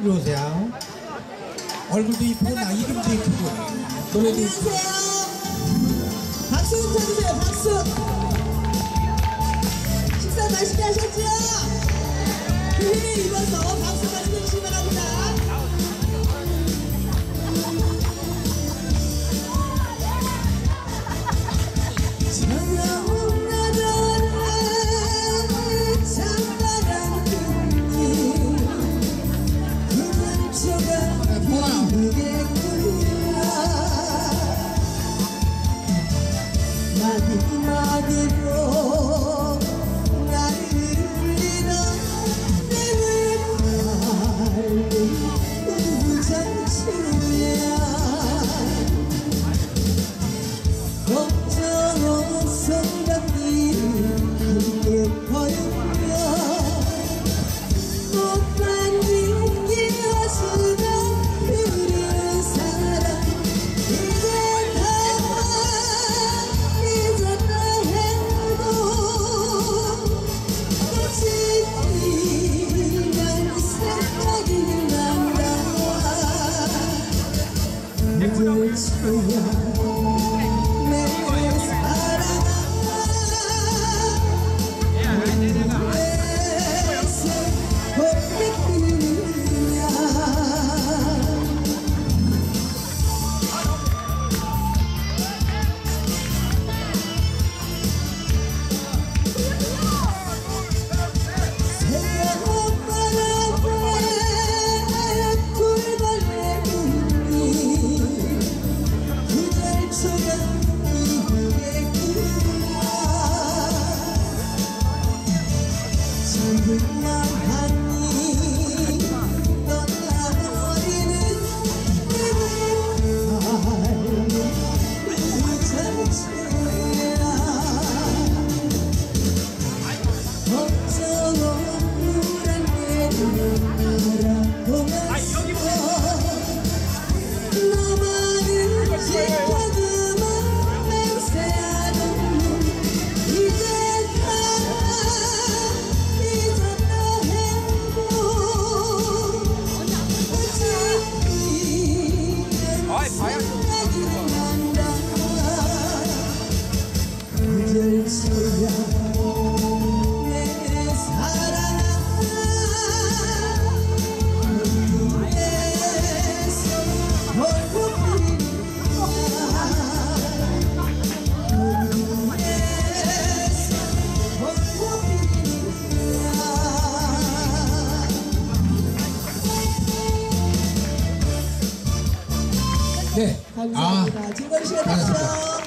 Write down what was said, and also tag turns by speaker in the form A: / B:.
A: 이리 오세요. 얼굴도 이쁘고 나 이름도 이쁘고 노래도 이쁘고.
B: 박수 좀 쳐주세요. 박수. 식사 맛있게 하셨죠? 그 힘에 입어서 박수 많이 해주시기 바랍니다. I did wrong. waits for you. my heart.
A: 네. 아
B: 감사합니다. 즐거운 시간 되시죠.